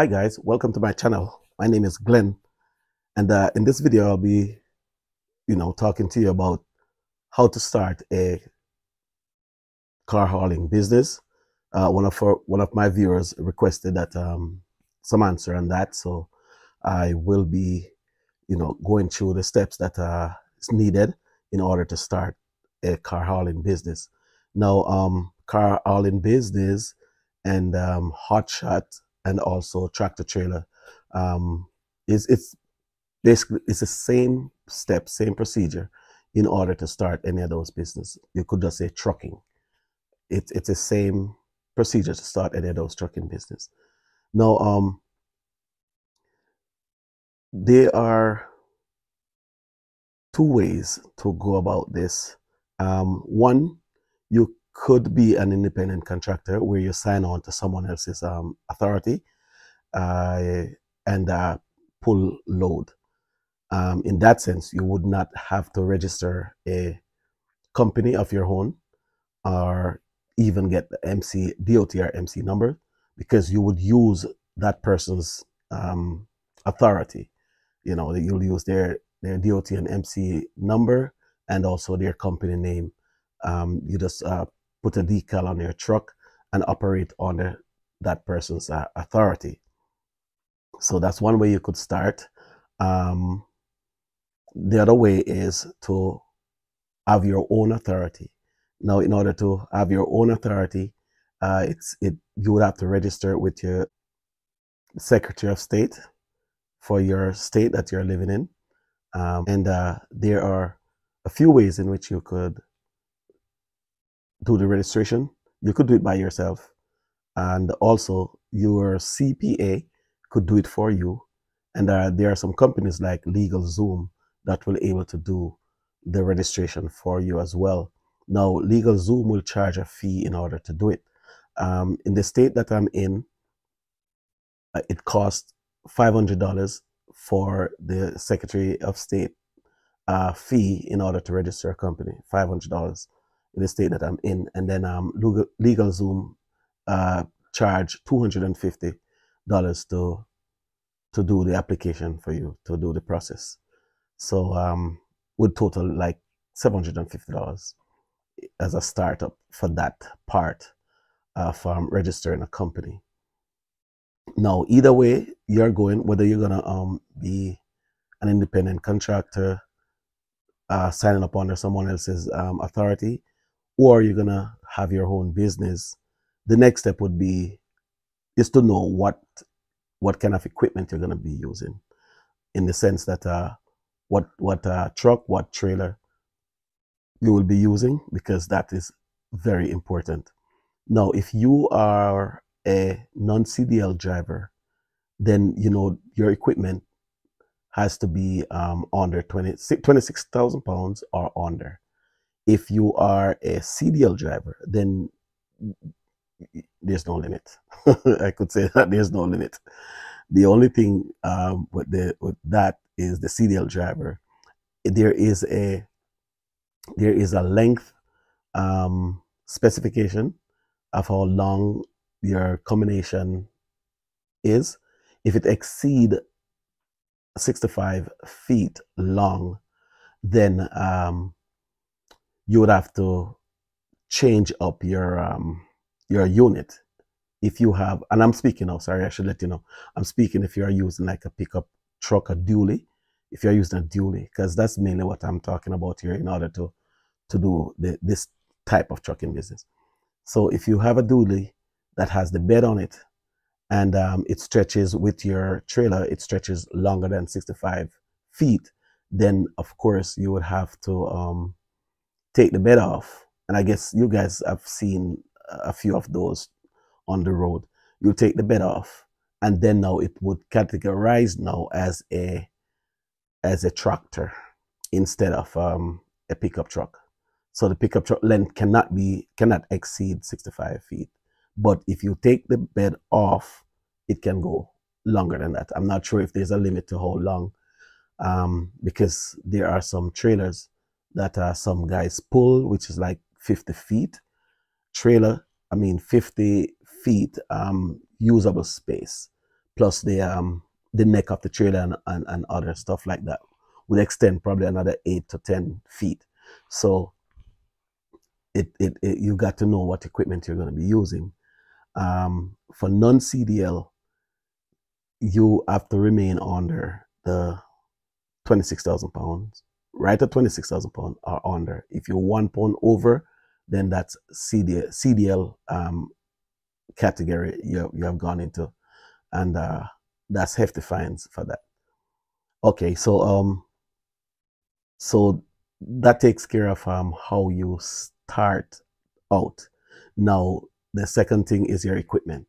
Hi guys, welcome to my channel. My name is Glenn and uh, in this video I'll be you know talking to you about how to start a car hauling business. Uh, one of our, one of my viewers requested that um, some answer on that so I will be you know going through the steps that uh, is needed in order to start a car hauling business. Now um, car hauling business and um, hotshot and also tractor trailer um, is it's basically it's the same step, same procedure in order to start any of those business. You could just say trucking. It's it's the same procedure to start any of those trucking business. Now, um, there are two ways to go about this. Um, one, you could be an independent contractor where you sign on to someone else's um, authority uh, and uh, pull load. Um, in that sense, you would not have to register a company of your own or even get the MC, DOT or MC number because you would use that person's um, authority. You know, that you'll use their, their DOT and MC number and also their company name. Um, you just uh, put a decal on your truck and operate under that person's uh, authority. So that's one way you could start. Um, the other way is to have your own authority. Now, in order to have your own authority, uh, it's it you would have to register with your Secretary of State for your state that you're living in, um, and uh, there are a few ways in which you could do the registration. You could do it by yourself, and also your CPA could do it for you. And uh, there are some companies like LegalZoom that will able to do the registration for you as well. Now, LegalZoom will charge a fee in order to do it. Um, in the state that I'm in, uh, it costs $500 for the Secretary of State uh, fee in order to register a company, $500 in the state that I'm in. And then um, LegalZoom uh, charge $250 to, to do the application for you, to do the process. So um, would total like $750 as a startup for that part of um, registering a company. Now, either way you're going, whether you're gonna um, be an independent contractor, uh, signing up under someone else's um, authority, or you're gonna have your own business, the next step would be is to know what what kind of equipment you're gonna be using, in the sense that uh, what what uh, truck, what trailer you will be using because that is very important. Now, if you are a non-CDL driver, then you know your equipment has to be um, under 20, 26,000 pounds or under. If you are a CDL driver, then there's no limit. I could say that there's no limit. The only thing um, with the with that is the CDL driver. There is a there is a length um, specification of how long your combination is. If it exceed 65 feet long, then um, you would have to change up your um, your unit. If you have, and I'm speaking now, sorry, I should let you know. I'm speaking if you are using like a pickup truck, a dually, if you're using a dually, because that's mainly what I'm talking about here in order to, to do the, this type of trucking business. So if you have a dually that has the bed on it and um, it stretches with your trailer, it stretches longer than 65 feet, then of course you would have to um, take the bed off. And I guess you guys have seen a few of those on the road. You take the bed off and then now it would categorize now as a as a tractor instead of um, a pickup truck. So the pickup truck length cannot be cannot exceed 65 feet. But if you take the bed off, it can go longer than that. I'm not sure if there's a limit to how long, um, because there are some trailers that uh, some guys pull, which is like 50 feet. Trailer, I mean 50 feet um, usable space. plus the um the neck of the trailer and, and, and other stuff like that would extend probably another eight to ten feet. So it, it, it you got to know what equipment you're going to be using. Um, for non-CDL, you have to remain under the 26,000 pounds, right at 26,000 pounds or under. If you're one pound over, then that's CDL, CDL um, category you, you have gone into. And uh, that's hefty fines for that. Okay, so um, so that takes care of um, how you start out. Now, the second thing is your equipment.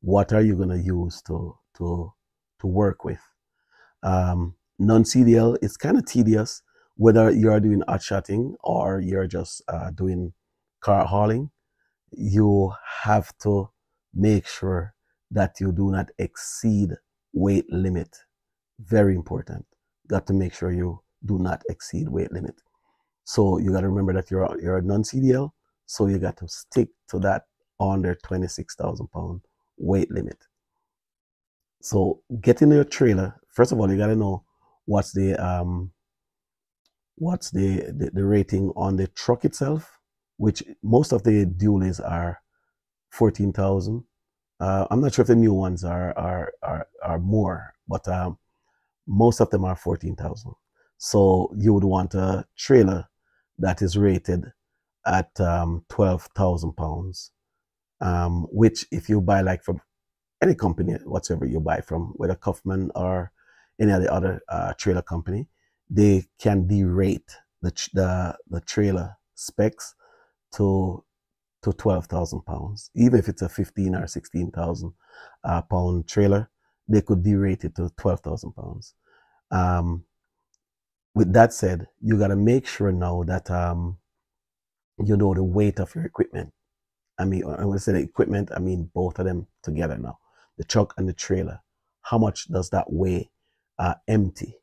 What are you going to use to to to work with? Um, non-CDL is kind of tedious, whether you're doing hot shotting or you're just uh, doing car hauling. You have to make sure that you do not exceed weight limit. Very important. Got to make sure you do not exceed weight limit. So you got to remember that you're you're a non-CDL, so you got to stick to that under 26,000 pound weight limit. So getting your trailer, first of all, you got to know what's the um what's the, the, the rating on the truck itself, which most of the dualies are 14,000. Uh, I'm not sure if the new ones are are are, are more, but um, most of them are 14,000. So you would want a trailer that is rated at um, 12,000 pounds, um, which if you buy like from any company whatsoever you buy from, whether Kaufman or any of the other uh, trailer company, they can derate the, the, the trailer specs to to 12,000 pounds. Even if it's a 15 or 16,000 uh, pound trailer, they could derate it to 12,000 pounds. Um, with that said, you got to make sure now that um, you know the weight of your equipment. I mean, when I say the equipment, I mean both of them together now, the truck and the trailer. How much does that weigh uh, empty?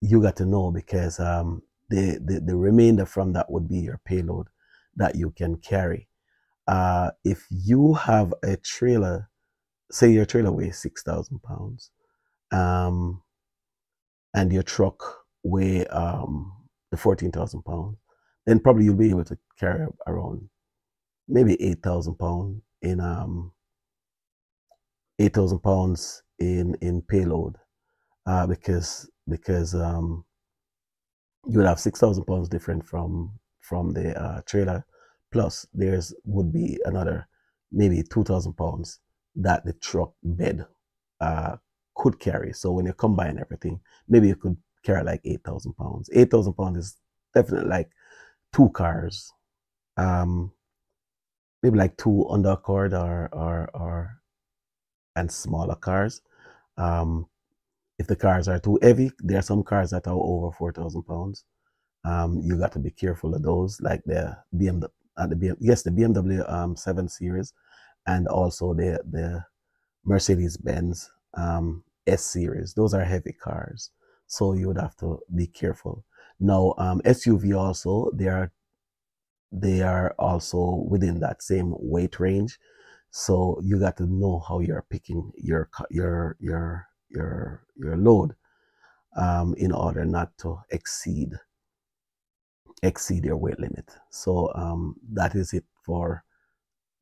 You got to know because um, the, the, the remainder from that would be your payload that you can carry. Uh, if you have a trailer, say your trailer weighs 6,000 pounds, um, and your truck weigh um, the 14,000 pounds, then probably you'll be able to carry around maybe 8,000 pounds in um, 8,000 pounds in in payload uh, because because um, you would have 6,000 pounds different from from the uh, trailer plus there's would be another maybe 2,000 pounds that the truck bed uh, could carry so when you combine everything maybe you could carry like 8,000 pounds. 8,000 pounds is definitely like two cars. Um, maybe like two undercord or, or, or, and smaller cars. Um, if the cars are too heavy, there are some cars that are over 4,000 pounds. Um, you got to be careful of those, like the BMW, uh, the yes, the BMW um, 7 Series, and also the the Mercedes Benz um, S Series. Those are heavy cars. So you would have to be careful. Now, um, SUV also, they are, they are also within that same weight range. So you got to know how you're picking your, your, your, your, your load um, in order not to exceed, exceed your weight limit. So um, that is it for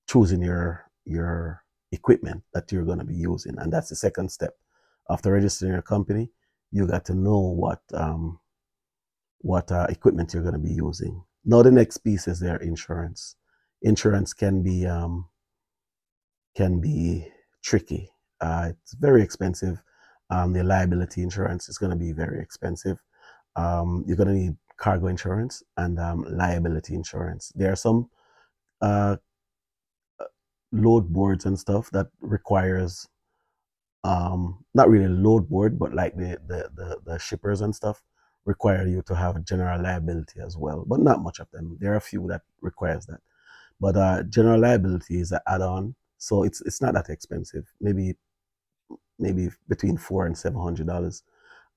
choosing your, your equipment that you're going to be using. And that's the second step. After registering your company, you got to know what um, what uh, equipment you're going to be using. Now the next piece is their insurance. Insurance can be um, can be tricky. Uh, it's very expensive. Um, the liability insurance is going to be very expensive. Um, you're going to need cargo insurance and um, liability insurance. There are some uh, load boards and stuff that requires um, not really load board, but like the, the, the, the, shippers and stuff require you to have general liability as well, but not much of them. There are a few that requires that. But uh, general liability is an add-on, so it's it's not that expensive. Maybe maybe between four and seven hundred dollars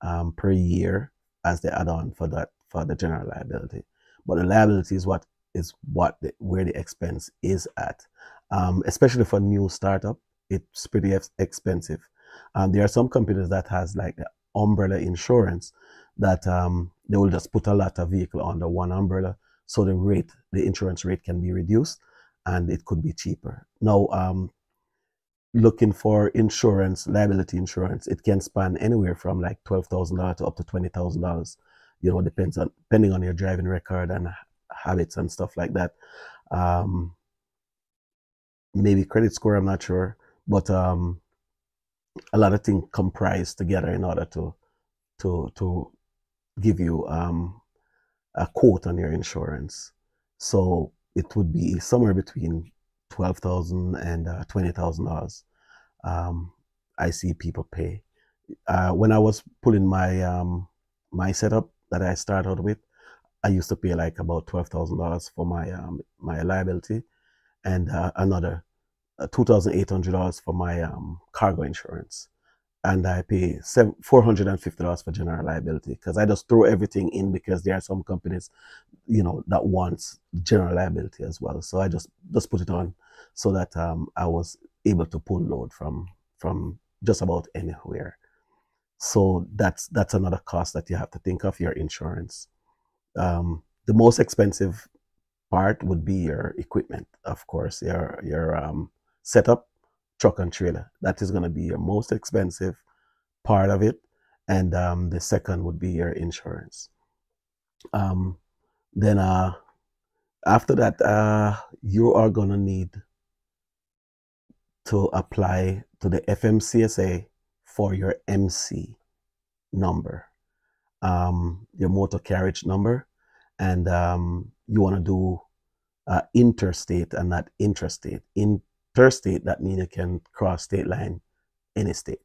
um, per year as the add-on for that for the general liability. But the liability is what is what the, where the expense is at, um, especially for new startup. It's pretty expensive Um, there are some companies that has like umbrella insurance that um, they will just put a lot of vehicle under one umbrella, so the rate, the insurance rate can be reduced, and it could be cheaper. Now, um, looking for insurance, liability insurance, it can span anywhere from like twelve thousand dollars to up to twenty thousand dollars. You know, depends on depending on your driving record and habits and stuff like that. Um, maybe credit score, I'm not sure, but um, a lot of things comprise together in order to to to give you um, a quote on your insurance. So it would be somewhere between twelve thousand and uh, twenty thousand dollars. Um, I see people pay. Uh, when I was pulling my um, my setup that I started with, I used to pay like about twelve thousand dollars for my um, my liability, and uh, another uh, two thousand eight hundred dollars for my um, cargo insurance, and I pay four hundred and fifty dollars for general liability because I just throw everything in because there are some companies, you know, that wants general liability as well. So I just just put it on so that um, I was able to pull load from from just about anywhere. So that's that's another cost that you have to think of your insurance. Um, the most expensive part would be your equipment, of course, your your um, setup, truck and trailer. That is going to be your most expensive part of it, and um, the second would be your insurance. Um, then uh, after that, uh, you are going to need to apply to the FMCSA for your MC number um, your motor carriage number, and um, you want to do uh, interstate and not intrastate. Interstate, that means you can cross state line any state.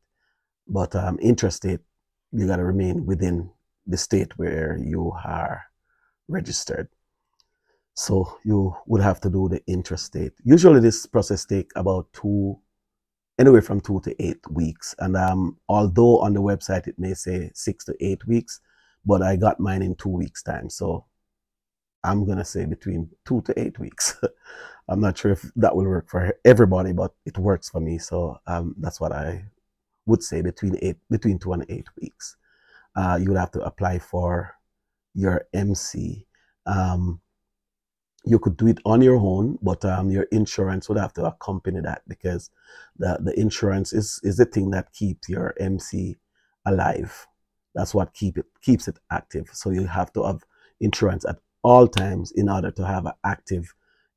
But um, intrastate, you got to remain within the state where you are registered. So you would have to do the intrastate. Usually this process take about two anywhere from two to eight weeks. And um, although on the website it may say six to eight weeks, but I got mine in two weeks' time. So I'm going to say between two to eight weeks. I'm not sure if that will work for everybody, but it works for me. So um, that's what I would say between eight, between two and eight weeks. Uh, you would have to apply for your MC. Um, you could do it on your own, but um, your insurance would have to accompany that because the, the insurance is, is the thing that keeps your MC alive. That's what keep it keeps it active. So you have to have insurance at all times in order to have an active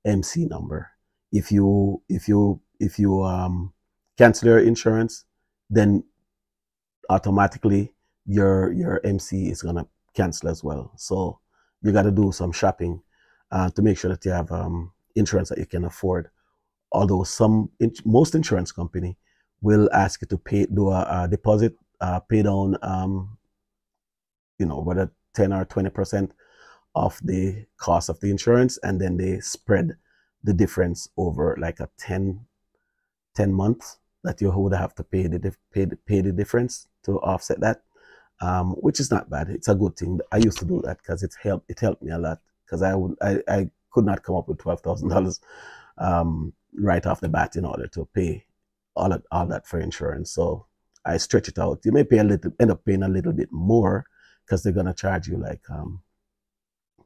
MC number. If you if you if you um, cancel your insurance, then automatically your your MC is gonna cancel as well. So you got to do some shopping uh, to make sure that you have um, insurance that you can afford. Although some, most insurance company will ask you to pay, do a, a deposit, uh, pay down, um, you know, whether 10 or 20% of the cost of the insurance, and then they spread the difference over like a 10, 10 months that you would have to pay the, pay the, pay the difference to offset that. Um, which is not bad. It's a good thing. I used to do that because it helped. It helped me a lot because I, would, I, I could not come up with twelve thousand dollars um, right off the bat in order to pay all of, all that for insurance. So I stretch it out. You may pay a little, end up paying a little bit more because they're gonna charge you like um,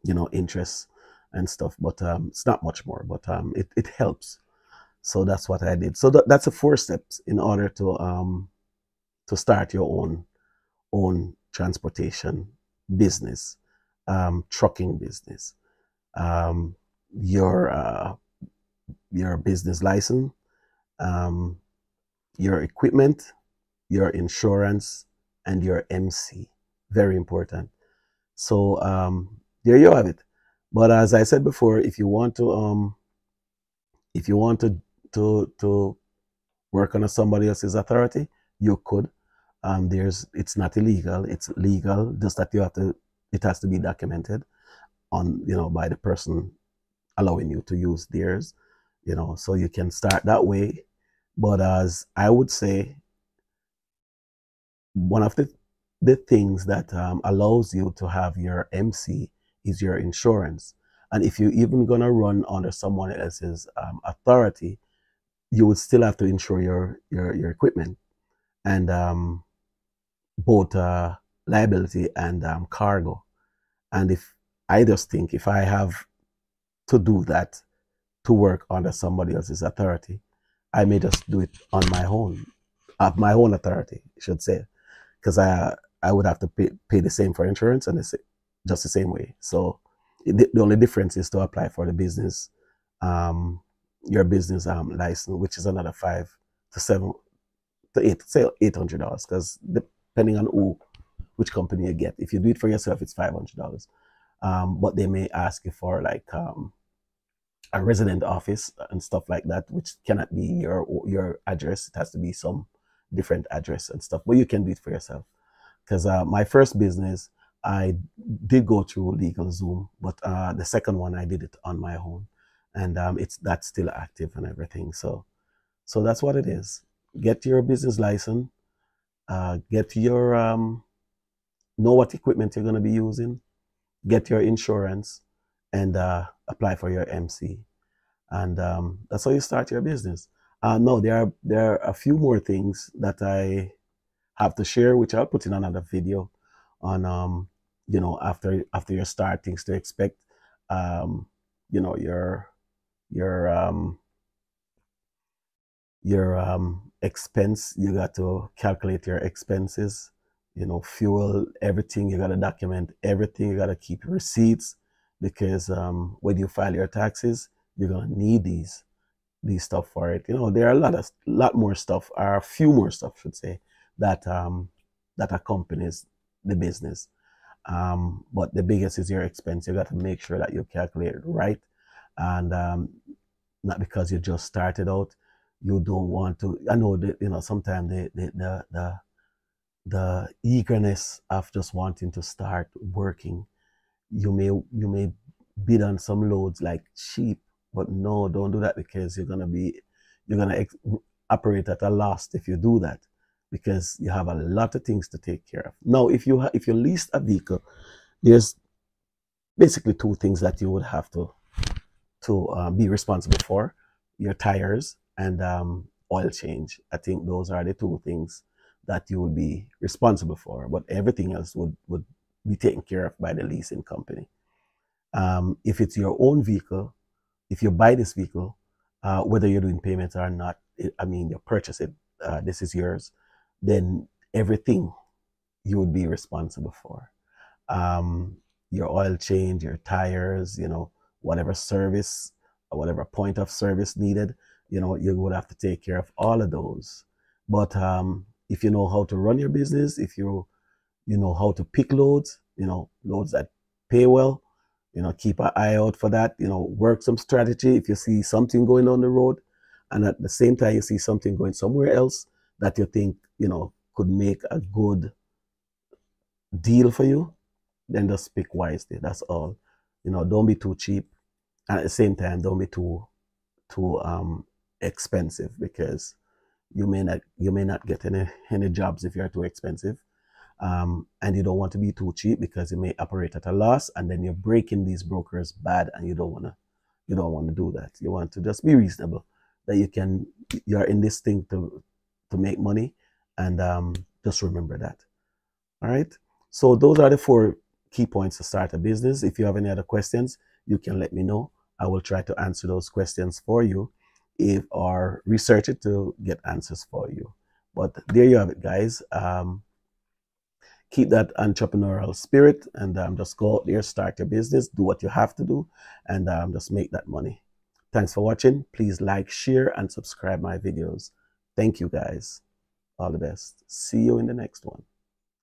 you know interest and stuff, but um, it's not much more. But um, it it helps. So that's what I did. So that, that's the four steps in order to um, to start your own own transportation business um, trucking business, um, your uh, your business license, um, your equipment, your insurance, and your MC. Very important. So um, there you have it. But as I said before, if you want to um, if you want to to to work under somebody else's authority, you could. Um, there's it's not illegal. It's legal. Just that you have to it has to be documented on you know by the person allowing you to use theirs you know so you can start that way but as i would say one of the the things that um, allows you to have your mc is your insurance and if you're even gonna run under someone else's um, authority you would still have to insure your your, your equipment and um, both uh, liability and um, cargo. And if I just think if I have to do that to work under somebody else's authority, I may just do it on my own, of my own authority, I should say, because I I would have to pay, pay the same for insurance and it's just the same way. So the, the only difference is to apply for the business, um, your business um, license, which is another five to seven to eight, say eight hundred dollars, because depending on who, which company you get. If you do it for yourself, it's five hundred dollars. Um, but they may ask you for like um, a resident office and stuff like that, which cannot be your your address. It has to be some different address and stuff. But you can do it for yourself. Because uh, my first business, I did go through LegalZoom, but uh, the second one I did it on my own, and um, it's that's still active and everything. So, so that's what it is. Get your business license. Uh, get your um, know what equipment you're going to be using. Get your insurance, and uh, apply for your MC, and um, that's how you start your business. Uh, no, there are there are a few more things that I have to share, which I'll put in another video on um, you know, after after you start things to expect um, you know, your your um your um expense, you got to calculate your expenses, you know, fuel, everything, you gotta document everything, you gotta keep receipts because um when you file your taxes, you're gonna need these these stuff for it. You know, there are a lot of lot more stuff, or a few more stuff, I should say, that um, that accompanies the business. Um, but the biggest is your expense. You got to make sure that you calculate it right, and um, not because you just started out, you don't want to. I know that you know sometimes the the the, the the eagerness of just wanting to start working, you may you may bid on some loads like cheap, but no, don't do that because you're gonna be you're gonna operate at a loss if you do that because you have a lot of things to take care of. Now, if you if you lease a vehicle, there's basically two things that you would have to to uh, be responsible for: your tires and um, oil change. I think those are the two things that you would be responsible for. But everything else would would be taken care of by the leasing company. Um, if it's your own vehicle, if you buy this vehicle, uh, whether you're doing payments or not, I mean, you purchase it, uh, this is yours then everything you would be responsible for. Um, your oil change, your tires, you know, whatever service, whatever point of service needed, you know, you would have to take care of all of those. But um, if you know how to run your business, if you you know how to pick loads, you know, loads that pay well, you know, keep an eye out for that, you know, work some strategy. If you see something going on the road and at the same time you see something going somewhere else, that you think, you know, could make a good deal for you, then just pick wisely. That's all. You know, don't be too cheap. And at the same time, don't be too too um expensive because you may not you may not get any any jobs if you're too expensive. Um, and you don't want to be too cheap because you may operate at a loss and then you're breaking these brokers bad and you don't want to you don't want to do that you want to just be reasonable that you can you're in this thing to to make money. And um, just remember that. All right. So those are the four key points to start a business. If you have any other questions, you can let me know. I will try to answer those questions for you if or research it to get answers for you. But there you have it, guys. Um, keep that entrepreneurial spirit and um, just go out there, start your business, do what you have to do, and um, just make that money. Thanks for watching. Please like, share, and subscribe my videos. Thank you guys. All the best. See you in the next one.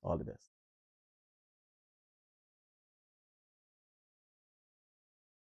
All the best.